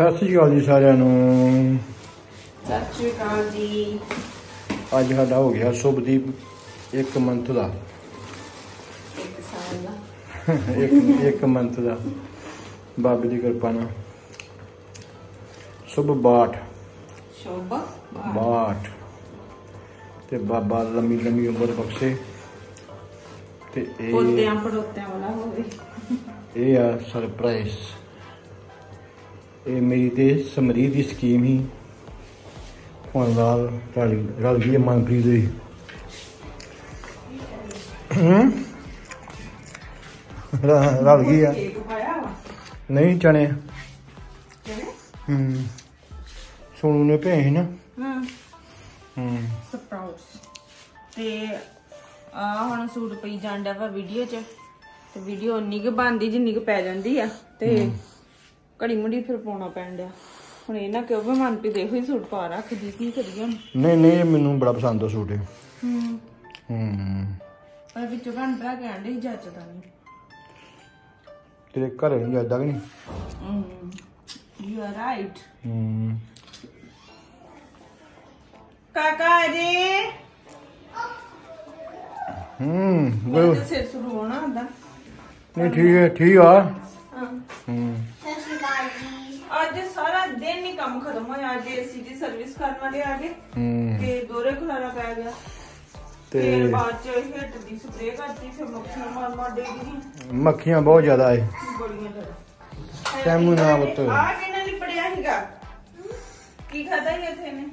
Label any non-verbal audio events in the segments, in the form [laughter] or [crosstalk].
ਸਤਿ ਸ੍ਰੀ ਅਕਾਲ ਜੀ ਸਾਰਿਆਂ ਨੂੰ। ਸਤਿ ਸ਼੍ਰੀ ਅਕਾਲ ਜੀ। ਅੱਜ ਸਾਡਾ ਹੋ ਗਿਆ ਸ਼ੁਭਦੀਪ ਇੱਕ ਮੰਥ ਦਾ। ਇੱਕ ਸਾਲ ਦਾ। ਇੱਕ ਇੱਕ ਮੰਥ ਦਾ [laughs] ਬਾਬੇ ਦੀ ਕਿਰਪਾ ਨਾਲ। ਸ਼ੁਭ ਬਾਠ। ਸ਼ੋਭਾ ਬਾਠ। ਤੇ ਬਾਬਾ ਲੰਮੀ ਲੰਮੀ ਉਮਰ ਬਖਸ਼ੇ। ਤੇ ਇਹ ਪੋਤਿਆਂ ਪੜੋਤਿਆਂ ਵਾਲਾ ਹੋਵੇ। ਇਹ ਆ ਸਰਪ੍ਰਾਈਜ਼ ਇਹ ਮੇਰੀ ਤੇ ਸਮਰੀ ਦੀ ਸਕੀਮ ਹੀ। ਹੁਣ ਨਾਲ ਰਲ ਰਲ ਗਈ ਮਨਪ੍ਰੀਤ ਦੀ। ਰਲ ਗਈ ਆ। ਨਹੀਂ ਚਣੇ। ਹੂੰ। ਸੋਨੂ ਨੇ ਭੇਜੇ ਨਾ। ਹਾਂ। ਹੂੰ। ਸਪਰਾਊਟਸ। ਤੇ ਆ ਹੁਣ ਸੂਟ ਪਈ ਜਾਂਦਾ ਵਾ ਵੀਡੀਓ 'ਚ। ਤੇ ਵੀਡੀਓ ਉਨੀ ਕੁ ਬਣਦੀ ਜਿੰਨੀ ਕੁ ਪੈ ਜਾਂਦੀ ਆ। ਤੇ ਘੜੀ ਮੁੜੀ ਫਿਰ ਪਾਉਣਾ ਪੈਣ ਡਿਆ। ਹੁਣ ਇਹ ਨਾ ਕਿਉਂ ਵੀ ਮਨਪ੍ਰੀਤ ਇਹੋ ਹੀ ਸੂਟ ਪਾ ਰੱਖਦੀ ਕੀ ਕਰੀਏ ਹੁਣ? ਨਹੀਂ ਨਹੀਂ ਇਹ ਮੈਨੂੰ ਬੜਾ ਪਸੰਦ ਆ ਸੂਟ ਇਹ। ਹੂੰ। ਹੂੰ। ਪਰ ਵਿੱਚੋਂ ਭੈਣ ਭਰਾ ਕਹਿਣ ਦੇ ਜੱਜਦਾ ਨਹੀਂ ਤੇਰੇ ਘਰੇ ਨਹੀਂ ਜਾਂਦਾ ਕਿ ਨਹੀਂ? ਯੂ ਆਰ ਰਾਈਟ ਹੂੰ। ਕਾਕਾ ਜੀ। ਹੂੰ। ਤੇ ਸਿਰ ਸ਼ੁਰੂ ਹੋਣਾ ਹੁੰਦਾ। ਨਹੀਂ ਠੀਕ ਹੈ ਠੀਕ ਆ ਹਾਂ ਹੂੰ ਅੱਜ ਸਾਰਾ ਦਿਨ ਹੀ ਕੰਮ ਖਤਮ ਹੋਇਆ ਅੱਜ ਏਸੀ ਦੀ ਸਰਵਿਸ ਕਰਨ ਵਾਲੇ ਆ ਗਏ ਹੂੰ ਤੇ ਦੋਰੇ ਖਲਾਰਾ ਪੈ ਗਿਆ ਤੇ ਫਿਰ ਬਾਅਦ ਚ ਹਿੱਟ ਦੀ ਸਪਰੇਅ ਕਰਤੀ ਫਿਰ ਮੱਖੀਆਂ ਮਾਰ ਮਾਰ ਡੇ ਗਈਆਂ ਮੱਖੀਆਂ ਬਹੁਤ ਜ਼ਿਆਦਾ ਏ ਬੜੀਆਂ ਜ਼ਿਆਦਾ। ਸੈਮੂ ਨਾ ਪੁੱਤ। ਆ ਕਿਹਨਾਂ ਨੇ ਪੜਿਆ ਸੀਗਾ? ਕੀ ਖਾਦਾ ਹੀ ਇੱਥੇ ਨੇ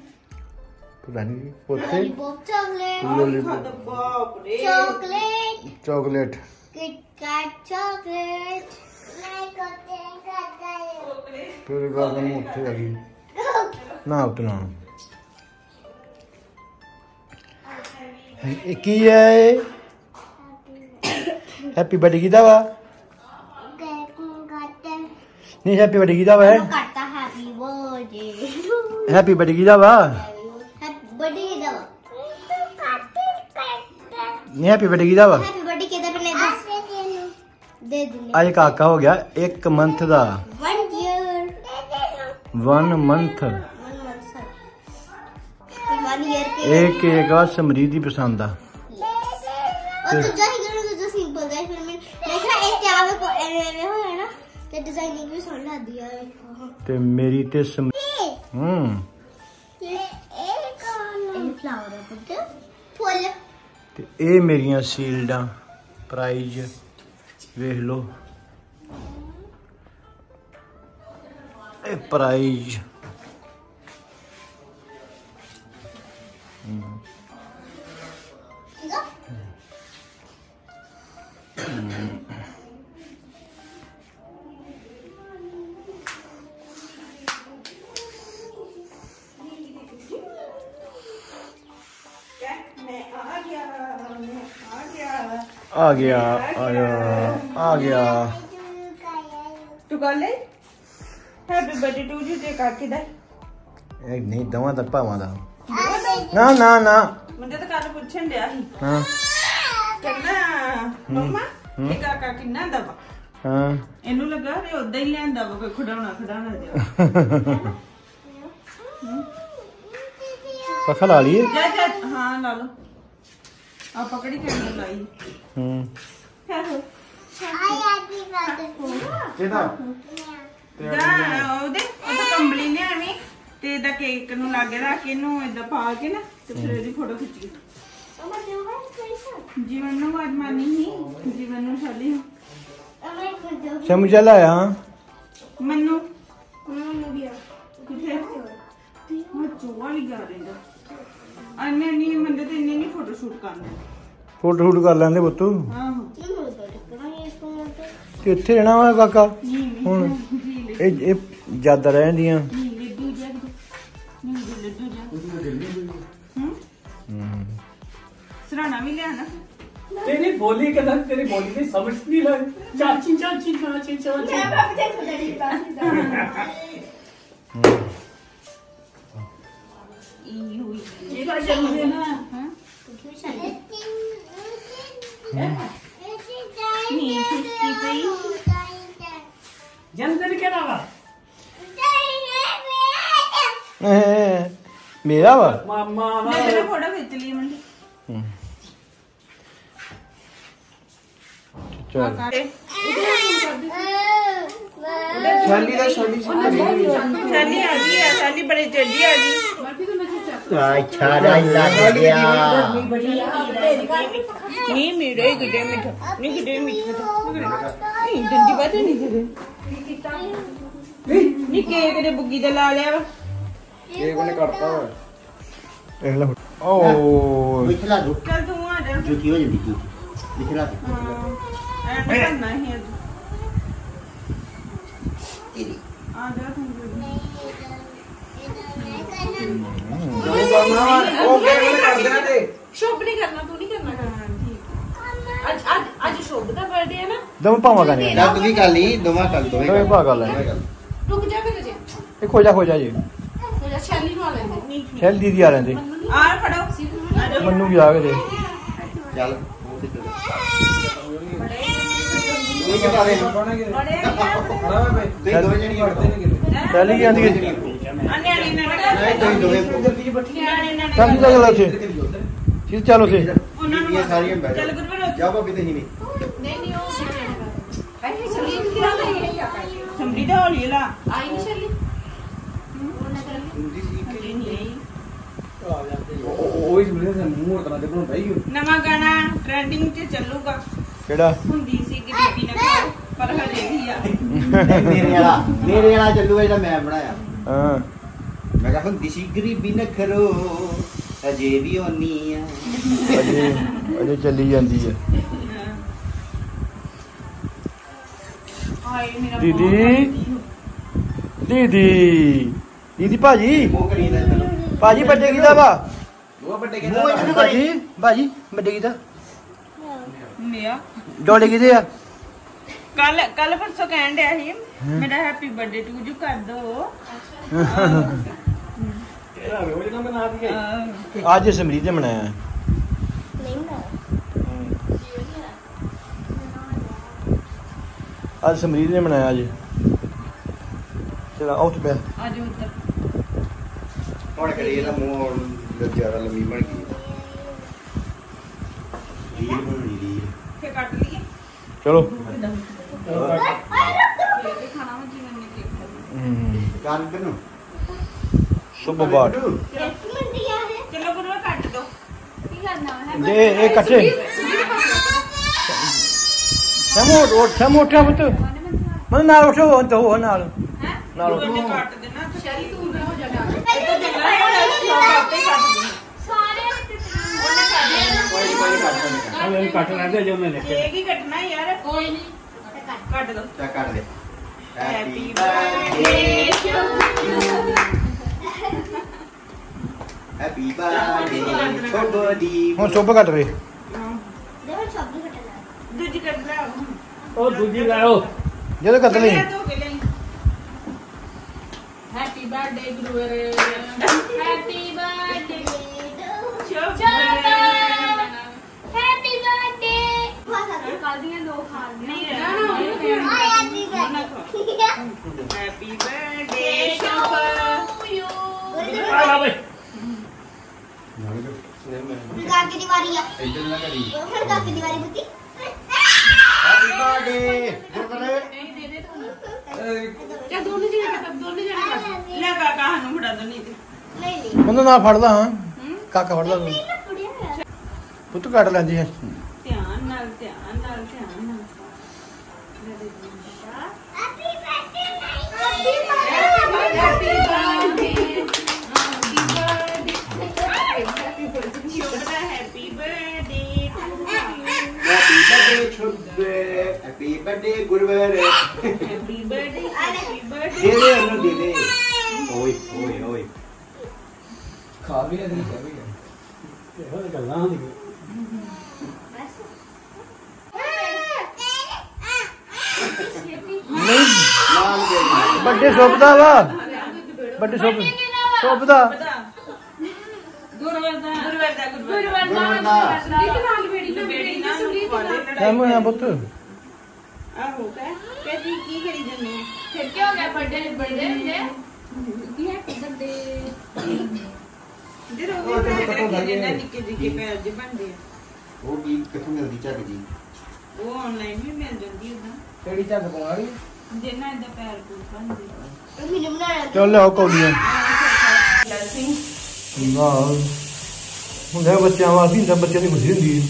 ਪਤਾ ਨਹੀਂ ਉੱਥੇ? Lollipop chocolate, ਆਹ ਕੀ ਖਾਦਾ ਬਾਪ ਰੇ। chocolate, chocolate. Kit Kat chocolate. ਤੇਰੇ ਗੱਲ ਦਾ ਉੱਥੇ ਆ ਗਈ। ਨਾ ਉਤਨਾ ਇਹ ਕੀ ਹੈ ਹੈਪੀ ਬਰਥਡੇ ਕਿਹਦਾ ਵਾ? ਨਹੀਂ ਹੈਪੀ ਬਰਥਡੇ ਕਿਹਦਾ ਵਾ ਹੈਪੀ ਬਰਥਡੇ ਹੈਪੀ ਬਰਥਡੇ ਕਿਹਦਾ ਵਾ? ਹੈਪੀ ਬਰਥਡੇ ਕਿਹਦਾ ਵਾ ਨਹੀਂ ਹੈਪੀ ਬਰਥਡੇ ਕਿਹਦਾ ਵਾ? ਹੈਪੀ ਬਰਥਡੇ ਕਿਹਦਾ ਬਣੇ ਦੇ ਦਿੰਦੇ ਅੱਜ ਕਾਕਾ ਹੋ ਗਿਆ 1 ਮੰਥ ਦਾ। 1 1 month One month sir. One year के. ਇਹ ਕੇਕ ਆ ਸਮਰੀਤ ਦੀ ਪਸੰਦ ਆ और तुझा ही करो तुझा सिंपल है फिर मैं देखा एक क्या में को एवे हो है ना ते डिजाइनिंग भी समझ आ दिया है हाँ। ਤੇ ਮੇਰੀ ਤੇ ਸਮ ਹੂੰ एक फ्लावर है पुत्र फूल ਤੇ ਇਹ ਮੇਰੀਆਂ ਸੀਲਡਾਂ ਪ੍ਰਾਈਜ਼ ਵੇਖ ਲਓ ਇਹ ਪ੍ਰਾਈਜ਼ ਆ ਗਿਆ ਆ ਗਿਆ ਆ ਹੈਪੀ ਬਰਥਡੇ ਟੂ ਯੂ ਤੇ ਕਾਕੇ ਦਾ ਇਹ ਨਹੀਂ ਦਵਾਂ ਤਾਂ ਭਾਵਾਂ ਦਾ। ਨਾ ਨਾ ਨਾ। ਮੁੰਡੇ ਤਾਂ ਕੱਲ ਪੁੱਛਣ ਡਿਆ ਸੀ। ਹਾਂ। ਕਹਿੰਦਾ ਮੰਮਾ ਇਹ ਕਾਕਾ ਕਿੰਨਾ ਦਾ ਵਾ ਹਾਂ। ਇਹਨੂੰ ਲੱਗਾ ਵੀ ਉਦਾਂ ਹੀ ਲੈਂਦਾ ਵਾ ਕੋਈ ਖਡਾਉਣਾ ਖਡਾਉਣਾ ਜਿਹਾ। [laughs] ਪੱਖਾ ਲਾ ਲਈਏ। ਜਾ ਜਾ ਹਾਂ ਲਾ ਲਓ। ਆ ਪਕੜੀ ਕੇ ਲਾਈ? ਹੂੰ। ਹੈਲੋ ਕਿਹਦਾ? ਜਾ ਉਹਦੇ ਉਹ ਕੰਬਲੀ ਲਿਆਵੀਂ ਤੇ ਇਹਦਾ ਕੇਕ ਨੂੰ ਲਾਗੇ ਰੱਖ ਕੇ ਇਹਨੂੰ ਏਦਾਂ ਪਾ ਕੇ ਨਾ ਤੇ ਫਿਰ ਇਹਦੀ ਫੋਟੋ ਖਿੱਚੀ ਜੀਵਨ ਨੂੰ ਆਵਾਜ਼ ਮਾਰਨੀ ਸੀ। ਜੀਵਨ ਨੂੰ ਛੱਲੀ ਸ਼ਮੂ ਚੱਲ ਆਇਆ ਮੈਨੂੰ? ਕਿੱਥੇ ਮੈਂ ਚੋਵਾ ਲਈ ਜਾ ਰਹੀ ਹਾਂ। ਅੰਨੇ ਨਹੀਂ ਮੰਦੇ ਤੇ ਇੰਨੇ ਨਹੀਂ ਫੋਟੋ ਸ਼ੂਟ ਕਰਨਾ। ਫੋਟੋ ਸ਼ੂਟ ਕਰ ਲੈਂਦੇ ਪੁੱਤੂ। ਆਹੋ। ਕਿੱਥੇ ਰਹਿਣਾ ਵਾ ਕਾਕਾ? ਨਹੀਂ ਹੁਣ? ਨਹੀਂ ਇਹ ਇਹ ਜਿਆਦਾ ਰਹਿੰਦੀਆਂ ਨਹੀਂ ਲੱਡੂ ਜਾ ਨਹੀਂ ਲੱਡੂ ਜਾ ਹੂੰ ਹੂੰ ਸਰਾਣਾ ਵੀ ਲਿਆ ਨਾ तेरी बोली के अंदर तेरी बोली में समझ नहीं लग चाची चाची चाची चाची ई हुई ਇਹਦਾ ਜਨਮਦਿਨ ਹੈ ਹਾਂ हाँ? ਨਹੀਂ ਖੁਸ਼ਕੀ ਪਈ ਜਨਮਦਿਨ ਕਿਹੜਾ ਵਾ? ਐ, ਮੇਰਾ ਵਾ? ਮਾਮਾ ਵਾ। ਮੈਂ ਤੇਰਾ ਫੋਟੋ ਖਿੱਚ ਲਈ ਮੰਡੀ। ਹੂੰ। ਚੱਲ। ਸ਼ਾਲੀ ਦਾ ਸ਼ਾਲੀ ਸਾਲੀ ਆ ਗਈ ਆ। ਸਾਲੀ ਬੜੇ ਚੱਡੀ ਆ ਗਈ। ਅੱਛਾ ਰਾਈਲਾ ਗਿਆ। ਨਹੀਂ ਮੇਰੇ ਗਿੱਡੇ ਮਿੱਠਾ। ਨਹੀਂ ਗਿੱਡੇ ਮਿੱਠਾ ਨਹੀਂ ਡੰਡੀ ਬਾਤੇ ਨਹੀਂ ਜਿਹੜੇ ਨਹੀਂ ਕੇਕ ਦੇ ਬੁੱਗੀ ਤੇ ਲਾ ਲਿਆ ਵਾ ਇਹ ਕੋਨੇ ਕਰਤਾ ਵਾ ਦੇਖ ਲੈ ਓ ਵਿਖਲਾ ਦੋ ਚੱਲ ਤੂੰ ਆ ਜਾ ਜੁਕੀ ਹੋ ਜਾਂਦੀ ਜੁਕੀ ਵਿਖਲਾ ਐਂ ਕਰਨਾ ਹੀ ਅੱਜ ਤੇਰੀ ਆ ਜਾ ਤੂੰ ਉਹ ਕਿਹਨੇ ਕਰ ਦੇਣਾ ਤੇ ਸ਼ੁਭ ਨਹੀਂ ਕਰਨਾ ਤੂੰ ਨਹੀਂ ਕਰਨਾ ਅੱਜ ਅੱਜ ਅੱਜ ਸ਼ੁਭ ਦਾ ਬਰਥਡੇ ਹੈ ਨਾ। ਦਮ ਪਾਵਾਂ ਕਰਨੀ ਨਾ। ਤੂੰ ਵੀ ਕਰ ਲਈ ਦੋਵਾਂ ਕਰ ਦੋਵੇਂ ਦੋਵੇਂ ਭਾ ਕਰ ਲੈ। ਰੁਕ ਜਾ ਫਿਰ ਜੇ ਇਹ ਖੋਜਾ ਖੋਜਾ ਜੀ ਹੋ ਜਾ ਸ਼ੈਲੀ ਨੂੰ ਆ ਲੈਂਦੇ। ਨਹੀਂ ਸ਼ੈਲ ਦੀਦੀ ਆ ਲੈਂਦੇ। ਆ ਫੜੋ। ਜਾ। ਮੰਨੂ ਕੀ ਆ ਕੇ ਦੇ ਚੱਲ ਦੇ ਕੀ ਆਂਦੀ ਹੈ? ਨਿਆਣੇ ਨਿਆਣੇ ਚੱਲ ਜੀ ਚੱਲ ਉੱਥੇ ਚੀਜ਼ ਚੱਲ ਉੱਥੇ। ਉਹਨਾਂ ਨੂੰ ਬੀਬੀਆਂ ਸਾਰੀਆਂ ਬੈਠ। ਚੱਲ ਗੁਰਵਰ ਜਾ ਭਾਬੀ ਤੇ ਹੀ ਨਹੀਂ। ਨਹੀਂ ਨਹੀਂ ਉਹ ਸੰਭੀ ਦਾ ਹੋਲੀ ਲਾ ਆਈ ਨਹੀਂ ਸ਼ੈਲੀ। ਹੁੰਦੀ ਸੀ ਕਿ ਨਹੀਂ? ਉਹ ਹੀ ਸੁਣਿਆ ਸੀ ਮੂੰਹ ਉਤਰਾ ਤੇ ਬਣਾਉਂਦਾ ਹੀ ਨਵਾਂ ਗਾਣਾ ਟ੍ਰੈਂਡਿੰਗ 'ਚ ਚੱਲੂਗਾ। ਕਿਹੜਾ? ਹੁੰਦੀ ਸੀ ਕਿ ਬੀਬੀ ਨਾ ਖਾਓ ਪਰ ਹਜੇ ਵੀ ਆ ਮੇਰੇ ਵਾਲਾ ਮੇਰੇ ਵਾਲਾ ਚੱਲੂਗਾ ਜਿਹੜਾ ਮੈਂ ਬਣਾਇਆ। ਹਾਂ। ਮੈਂ ਕਿਹਾ ਹੁੰਦੀ ਸੀ ਗਰੀਬੀ ਨਖਰੋ ਅਜੇ ਵੀ ਹੋਣੀ ਆ। ਅਜੇ ਅਜੇ ਚੱਲੀ ਜਾਂਦੀ ਹੈ। ਮੇਰਾ ਦੀਦੀ। ਦੀਦੀ। ਦੀਦੀ ਭਾਜੀ। ਉਹ ਕਰੀ ਦਾ ਭਾਜੀ ਵੱਡੇ ਕਿਦਾ ਵਾ? ਉਹ ਵੱਡੇ ਭਾਜੀ ਭਾਜੀ ਵੱਡੇ ਕਿਦਾ ਮਿਆ ਡੋਲੇ ਕਿਦੇ ਆ? ਕੱਲ ਕੱਲ ਪਰਸੋਂ ਕਹਿਣ ਡਿਆ ਸੀ ਮੇਰਾ ਹੈਪੀ ਬਰਥਡੇ ਟੂ ਯੂ ਕਰ ਦੋ। ਅੱਜ ਸਮਰੀਤ ਨੇ ਮਨਾਇਆ ਹੈ। ਅੱਜ ਸਮਰੀਤ ਨੇ ਮਨਾਇਆ ਅੱਜ ਚਲਾ ਉੱਠ ਪਿਆ ਅੱਜ ਉੱਤਰ ਹੁਣ ਕਰੀ ਇਹਦਾ ਮੂੰਹ ਜ਼ਿਆਦਾ ਲੰਮੀ ਬਣ ਗਈ ਰੀਲ ਬਣੀ ਰੀਲ ਫੇ ਕੱਟ ਲਈਏ ਚਲੋ ਤੇ ਖਾਣਾ ਵਾ ਜੀਵਨ ਨੇ ਸ਼ੁਭ ਚਲੋ ਗੁਰੂਆ ਕੱਟ ਦੋ ਦੇ ਇਹ ਕੱਟੇ ਸਮੋ ਉਹ ਸਮੋ ਉੱਠਿਆ ਪੁੱਤ। ਮੈਂ ਨਾਲ ਉਠੋ ਹੁਣ ਤਾਂ ਨਾਲ। ਨਾਲ ਉੱਠੋ। ਕੱਟ ਦੇਣਾ ਸ਼ੈਲੀ ਤੂੰ ਨਾ ਹੋ ਜਾ ਇਹ ਤਾਂ ਜੰਗਲਾ ਹੈ ਨਾ ਸ਼ੌਪ ਆਪੇ ਕੱਟ ਦੇ ਉਹਨੇ ਕੱਟ ਦੇਣਾ ਕੋਈ ਕੋਈ ਕੱਟ ਇਹ ਕੱਟ ਲੈਂਦੇ ਜੋ ਉਹਨੇ ਲਿਖਿਆ। ਕੇਕ ਹੀ ਕੱਟਣਾ ਯਾਰ। ਕੋਈ ਨਹੀਂ ਕੱਟ ਦੋ। ਚਾ ਕੱਟ ਦੇ। Happy happy birthday happy birthday ਛੋਟੋ ਦੀ ਹੁਣ ਸ਼ੁਭ ਕੱਟ ਰੇ ਦੂਜੀ ਕੱਟ ਲੈ ਉਹ ਦੂਜੀ ਲਾਓ ਜਦੋਂ ਕੱਟ ਲਈ। ਧੋ ਕੇ ਲਈ ਹੈਪੀ ਬਰਥਡੇ ਗੁਰੂਵਰ ਹੈਪੀ ਬਰਥਡੇ ਚੁੱਪ ਹੈਪੀ ਬਰਥਡੇ ਕੱਲ ਦੀਆਂ ਦੋ ਖਾ ਨਹੀਂ ਹੈਪੀ ਬਰਥਡੇ ਹੈਪੀ ਬਰਥਡੇ ਸ਼ੁਭ ਆ ਲਾ ਬਈ। ਕਾਕੇ ਦੀ ਵਾਰੀ ਆ। ਇੱਧਰ ਨਾ ਕਰੀ। ਕਾਕੇ ਦੀ ਵਾਰੀ ਬੁੱਤੀ ਹੈਪੀ ਬਰਥਡੇ ਗੁਰਬਰੇ ਚਾ ਦੋਨੇ ਜਣੇ ਕਰ ਦੋਨੇ ਜਣੇ ਕਰ। ਲੈ ਕਾਕਾ ਸਾਨੂੰ ਫੜਾ ਦੋ ਨਹੀਂ ਤੇ ਨਹੀਂ। ਨਹੀਂ ਮੈਨੂੰ ਨਾਲ ਫੜਦਾ ਹਾਂ? ਕਾਕਾ ਫੜਦਾ ਪੁੱਤ ਕੱਟ ਲੈਂਦੀ ਹੈ ਬਰਥਡੇ ਛੁੱਬੇ ਹੈਪੀ ਬਰਥਡੇ ਗੁਰਬਰੇ ਹੈਪੀ ਬਰਥਡੇ ਹੈਪੀ ਬਰਥਡੇ ਦੇ ਦੇ ਉਹਨੂੰ ਦੇ ਦੇ ਓਏ ਓਏ ਓਏ ਖਾ ਵੀ ਨਹੀਂ ਖਾ ਵੀ ਇਹੋ ਜਿਹੀ ਗੱਲਾਂ ਹੁੰਦੀਆਂ ਨਾਮ ਦੇ ਵੱਡੇ ਸ਼ੁਭ ਦਾ ਵਾ ਵੱਡੇ ਸ਼ੁਭ ਸ਼ੁਭ ਦਾ ਗੁਰਵਰ ਦਾ ਗੁਰਵਰ ਦਾ ਗੁਰਵਰ ਗੁਰਵਰਦਾ ਸੁਨੀਤ ਨਾਲ ਬੇੜੀ ਨਾਲ ਬੇੜੀ ਬੇੜੀ ਨਾਲ ਸੁਨੀਤ ਖਵਾ ਦੇ ਨਾਲ ਲੜਾਈ ਕੰਮ ਹੈ ਪੁੱਤ? ਆਹੋ ਕਹਿ ਕਹਿੰਦੀ ਕੀ ਕਰੀ ਜੰਨੇ ਫਿਰ ਕੀ ਹੋ ਗਿਆ? ਬਰਥਡੇ ਬਰਥਡੇ ਹੁੰਦੇ ਕੀ ਹੈ ਕਿੱਧਰ ਦੇ ਜਦੋਂ ਉਹ ਰੱਖੇ ਜਿੰਨਾ ਨਿੱਕੇ ਨਿੱਕੇ ਪੈਰ ਜੇ ਬਣਦੇ ਆ। ਉਹ ਕੀ ਕਿੱਥੋਂ ਮਿਲਦੀ ਝੱਗ ਜੀ? ਉਹ ਆਨਲਾਈਨ ਵੀ ਮਿਲ ਜਾਂਦੀ ਉਦਾਂ ਕਿਹੜੀ ਝੱਗ ਪਵਾਉਣੀ ਜਿੰਨਾ ਇਦਾਂ ਪੈਰ ਪੂਰ ਬਣਦੇ। ਮੈਨੂੰ ਬਣਾਇਆ ਚੱਲ ਲਿਆਓ ਕੌਡੀਆਂ ਲਸੀ ਵਾਹ। ਹੁੰਦਾ ਬੱਚਿਆਂ ਵਾਸਤੇ ਹੁੰਦਾ ਬੱਚਿਆਂ ਦੀ ਖੁਸ਼ੀ ਹੁੰਦੀ ਹੈ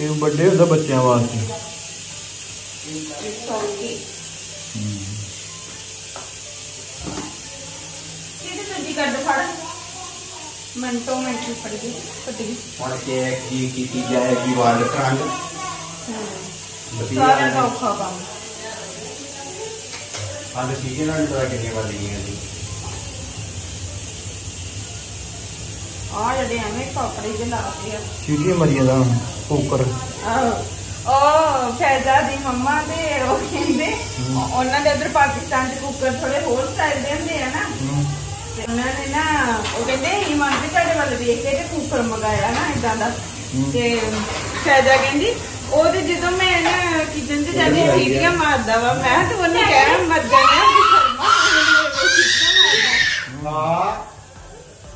ਇਹ ਵੱਡੇ ਹੁੰਦਾ ਬੱਚਿਆਂ ਵਾਸਤੇ। ਕਿਹਦੇ ਸੱਜੀ ਕੱਢ ਫੜ ਮਿੰਟੋ ਮਿੰਟ ਫੜ ਗਈ ਫਟ ਗਈ ਹੁਣ ਕੇ ਕੀ ਕੀਤੀ ਜਾਏਗੀ ਵਰਲਡ ਟਰੰਗ ਸਾਰਿਆਂ ਦਾ ਔਖਾ ਕੰਮ। ਹਾਂ ਸੀਜ਼ਨ ਨਾਲ ਪਤਾ ਕਿੰਨੇ ਵੱਜ ਗਈਆਂ ਜੀ ਆ ਜਿਹੜੇ ਐਵੇਂ ਕਾਪੜੇ ਦੇ ਲਾਤੇ ਆ। ਚੀਟੀਆਂ ਮਰੀਆਂ ਦਾ ਕੁੱਕਰ ਆਹੋ। ਉਹ ਫੈਜ਼ਾ ਦੀ ਮੰਮਾ ਤੇ ਉਹ ਕਹਿੰਦੇ ਉਹਨਾਂ ਦੇ ਉਧਰ ਪਾਕਿਸਤਾਨ ਚ ਕੁੱਕਰ ਥੋੜੇ ਹੋਰ ਸਟਾਈਲ ਦੇ ਹੁੰਦੇ ਆ ਨਾ। ਤੇ ਉਹਨਾਂ ਨੇ ਨਾ ਉਹ ਕਹਿੰਦੇ ਈਮਾਨ ਦੇ ਤੁਹਾਡੇ ਵੱਲ ਵੇਖ ਕੇ ਤੇ ਕੁੱਕਰ ਮੰਗਾਇਆ ਨਾ ਇਦਾਂ ਦਾ। ਤੇ ਫੈਜ਼ਾ ਕਹਿੰਦੀ ਉਹ ਤੇ ਜਦੋਂ ਮੈਂ ਨਾ ਕਿਚਨ 'ਚ ਜਾਂਦੀ ਸੀਟੀਆਂ ਮਾਰਦਾ ਵਾ ਮੈਂ ਤੇ ਉਹਨੇ ਕਹਿਣਾ ਮਰ ਜਾਣਾ ਵੀ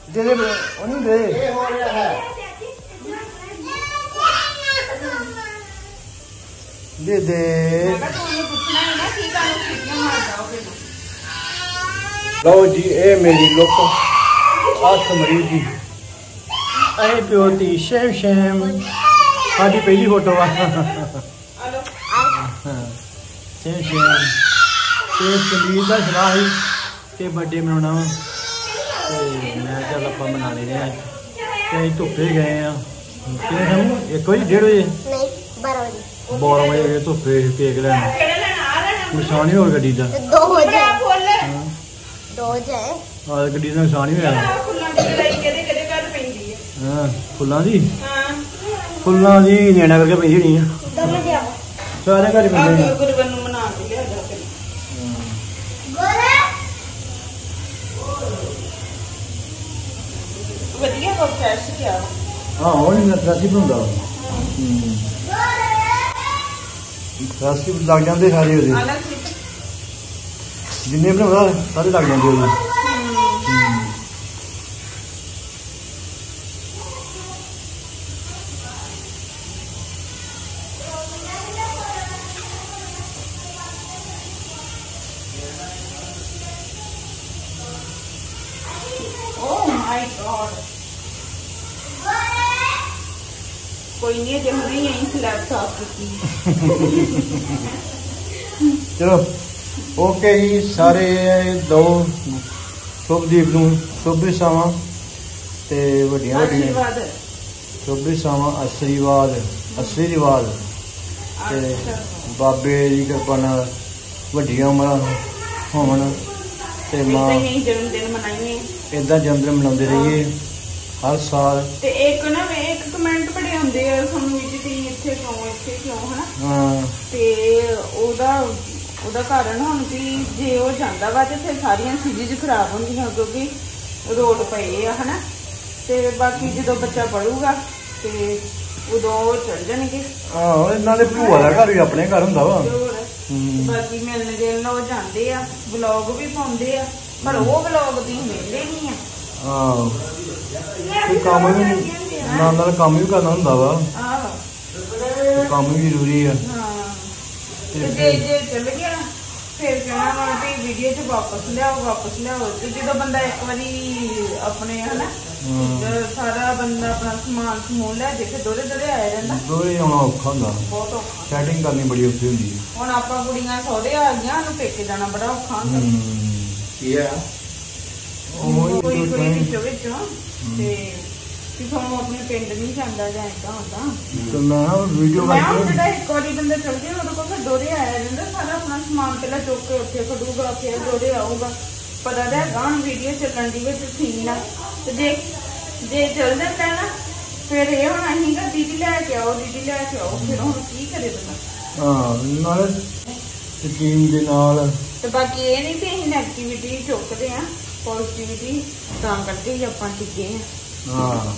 ਦੇ ਦੇ ਉਹਨੂੰ ਦੇ। ਇਹ ਹੋ ਰਿਹਾ ਹੈ। ਦੇ ਦੇ। ਤੂੰ ਹੀ ਉਹ ਲਓ ਜੀ ਇਹ ਮੇਰੀ ਲੁੱਕ। ਆ ਸਮਰੀ ਜੀ। ਇਹ ਪਿਓ ਦੀ ਸ਼ੈਮ ਸ਼ੈਮ। ਸਾਡੀ ਪਹਿਲੀ ਫੋਟੋ ਆ। ਸ਼ੈਮ ਸ਼ੈਮ। ਤੇ ਸੰਦੀਪ ਦਾ ਸਲਾਹ ਸੀ ਕਿ ਬਰਥਡੇ ਮਨਾਉਣਾ ਵਾ। ਤੇ ਆਪਾਂ ਮਨਾ ਲੈਨੇ ਆ। ਤੇ ਅਸੀਂ ਧੁੱਪੇ ਗਏ ਆ। ਕਿੰਨੇ ਸਮੂਹ ਇੱਕ ਵਜੇ ਡੇਢ ਵਜੇ? ਨਹੀਂ 12 ਵਜੇ। 12 ਵਜੇ ਗਏ ਧੁੱਪੇ ਕੇਕ ਲੈਣ। ਲੈਣਾ ਲੈਣਾ ਨੁਕਸਾਨ ਹੀ ਹੋਰ ਗੱਡੀ ਦਾ। ਤੇ ਦੋ ਹੋ ਜਾਏ ਫੁੱਲ। ਦੋ ਹੋ ਗੱਡੀ ਦਾ ਨੁਕਸਾਨ ਹੀ ਹੋਇਆ। ਆ ਫੁੱਲਾਂ ਦੀ ਲੜਾਈ ਕਿਹਦੇ ਕਿਹਦੇ ਘਰ ਪੈਂਦੀ ਹੈ ਹਾਂ ਫੁੱਲਾਂ ਦੀ? ਹਾਂ। ਫੁੱਲਾਂ ਦੀ ਨੈਣਾ ਕਰਕੇ ਪਈ ਹੋਣੀ ਆ। ਦੋਵੇਂ ਜਾਓ ਸਾਰੇ ਘਰ ਪੈਂਦੇ ਨੇ ਗੁਰਬਨ ਨੂੰ ਮਨਾ ਕੇ ਲਿਆ ਜਾ ਕੇ ਗੋਰੇ ਵਧੀਆ ਕੋ ਫਰੈਸ਼ ਕਿਆ ਹਾਂ ਉਹ ਨਹੀਂ ਰਾਸੀ ਬਣਾਉਂਦਾ। ਹੂੰ। ਰਾਸੀ ਲੱਗ ਜਾਂਦੇ ਸਾਰੇ ਉਹਦੇ। ਜਿੰਨੇ ਬਣਾਉਂਦਾ ਸਾਰੇ ਲੱਗ ਜਾਂਦੇ ਉਹਦੇ। ਜੇ ਚਲੋ ਓਕੇ ਜੀ ਸਾਰੇ ਦੋ ਸ਼ੁਭਦੀਪ ਨੂੰ ਸ਼ੁਭ ਸਾਵਾਂ ਤੇ ਵੱਡੀਆਂ ਵੱਡੀਆਂ। ਆਸ਼ੀਰਵਾਦ। ਸ਼ੁਭ ਸਾਵਾਂ ਆਸ਼ੀਰਵਾਦ ਆਸ਼ੀਰਵਾਦ ਤੇ ਬਾਬੇ ਦੀ ਕਿਰਪਾ ਨਾਲ ਵੱਡੀਆਂ ਉਮਰਾਂ ਹੋਣ ਤੇ ਮਾਂ ਇਦਾਂ ਜਨਮ ਦਿਨ ਮਨਾਈਏ। ਇਦਾਂ ਜਨਮਦਿਨ ਮਨਾਉਂਦੇ ਰਹੀਏ। ਹਰ ਸਾਲ। ਤੇ ਇੱਕ ਨਾ ਮੈਂ ਇੱਕ ਕਮੈਂਟ ਬੜੇ ਆਉਂਦੇ ਆ ਸਾਨੂੰ ਵੀ ਜੀ ਤੁਸੀਂ ਇੱਥੇ ਕਿਉਂ ਇੱਥੇ ਕਿਉਂ ਹਨਾ? ਹਾਂ। ਤੇ ਉਹਦਾ ਉਹਦਾ ਕਾਰਨ ਹੁਣ ਵੀ ਜੇ ਉਹ ਜਾਂਦਾ ਵਾ ਤੇ ਫਿਰ ਸਾਰੀਆਂ ਚੀਜ਼ਾਂ ਖਰਾਬ ਹੁੰਦੀਆਂ ਕਿਉਂਕਿ ਰੋਡ ਪਏ ਆ ਹਨਾ? ਤੇ ਬਾਕੀ ਜਦੋਂ ਬੱਚਾ ਪੜੂਗਾ ਤੇ ਉਦੋਂ ਚੜ ਜਾਣਗੇ। ਆਹੋ ਇਹਨਾਂ ਦੇ ਭੂਆ ਦਾ ਘਰ ਵੀ ਆਪਣੇ ਘਰ ਹੁੰਦਾ ਵਾ। ਤੇ। ਬਾਕੀ ਮਿਲਣ ਗਿਲਣ ਉਹ ਜਾਂਦੇ ਆ ਵਲੌਗ ਵੀ ਪਾਉਂਦੇ ਆ ਪਰ ਉਹ ਵਲੌਗ ਤੁਸੀਂ ਮਿਲਦੇ ਨਹੀਂ ਆ। ਆਹੋ ਕੋਈ ਕੰਮ ਵੀ ਨਾਲ ਨਾਲ ਕੰਮ ਵੀ ਕਰਨਾ ਹੁੰਦਾ ਵਾ। ਆਹ। ਤੇ ਕੰਮ ਵੀ ਜ਼ਰੂਰੀ ਆ। ਹਾਂ। ਤੇ ਜੇ ਜੇ ਚੱਲ ਗਿਆ ਫਿਰ ਕਹਿਣਾ ਵਾ ਵੀ ਵੀਡੀਓ 'ਚ ਵਾਪਸ ਲਿਆਓ ਵਾਪਸ ਲਿਆਓ। ਤੇ ਜਦੋਂ ਬੰਦਾ ਇੱਕ ਵਾਰੀ ਆਪਣੇ ਹਨਾ ਜਦ ਸਾਰਾ ਬੰਦਾ ਆਪਣਾ ਸਮਾਨ ਸਮੂਨ ਲੈ ਜੇ ਫਿਰ ਦੋਰੇ ਦੋਰੇ ਆਇਆ ਜਾਂਦਾ। ਦੋਏ ਆਉਣਾ ਔਖਾ ਹੁੰਦਾ। ਬਹੁਤ ਔਖਾ। ਸੈਟਿੰਗ ਕਰਨੀ ਬੜੀ ਔਖੀ ਹੁੰਦੀ ਹੈ ਹੁਣ ਆਪਾਂ ਕੁੜੀਆਂ ਸਹੁਰੇ ਆ ਗਈਆਂ ਨੂੰ ਪੇਕੇ ਜਾਣਾ ਬੜਾ ਔਖਾ ਹੁੰਦਾ। ਕੀ ਆ? ਉਹ ਕੋਈ ਹੀ ਕੋਈ ਤਾਂ ਵਿੱਚੋਂ ਵਿੱਚੋਂ ਤੇ ਕਿ ਤੁਹਾਨੂੰ ਆਪਣੇ ਪਿੰਡ ਨਹੀਂ ਜਾਂਦਾ ਜਾਂ ਏਦਾਂ ਹੁੰਦਾ। ਤੇ ਮੈਂ ਵੀਡੀਓ ਮੈਂ ਹੁਣ ਕਰਕੇ ਜਿਹੜਾ ਇੱਕ ਵਾਰੀ ਬੰਦਾ ਚਲ ਗਿਆ ਉਹਦੇ ਕੋਲ ਫਿਰ ਦੋਰੇ ਆਇਆ ਜਾਂਦਾ ਸਾਰਾ ਆਪਣਾ ਸਮਾਨ ਪਹਿਲਾਂ ਚੁੱਕ ਕੇ ਉੱਥੇ ਖੜੂਗਾ ਫਿਰ ਦੋਰੇ ਆਊਗਾ। ਪਤਾ ਤਾਂ ਹੈਗਾ ਹੁਣ ਵੀਡੀਓ ਚੱਲਣ ਦੀ ਵਿੱਚ ਸੀਨ ਆ ਤੇ ਜੇ ਜੇ ਚੱਲ ਜਾਂਦਾ ਨਾ ਫਿਰ ਇਹ ਹੁਣ ਅਸੀਂ ਕਿ ਦੀਦੀ ਲੈ ਕੇ ਆਓ ਦੀਦੀ ਲੈ ਕੇ ਆਓ ਫਿਰ ਹੁਣ ਕੀ ਕਰੇ ਬੰਦਾ? ਹਾਂ ਨਾਲ ਟੀਮ ਦੇ ਨਾਲ ਤੇ ਬਾਕੀ ਇਹ ਨਹੀਂ ਕਿ ਅਸੀਂ ਨੈਗੇਟਿਵਿਟੀ ਚੁੱਕਦੇ ਆ ਪੋਜ਼ਿਟਿਵਿਟੀ ਤਾਂ ਕਰਕੇ ਹੀ ਆਪਾਂ ਟਿਕੇ ਆ ਹਾਂ।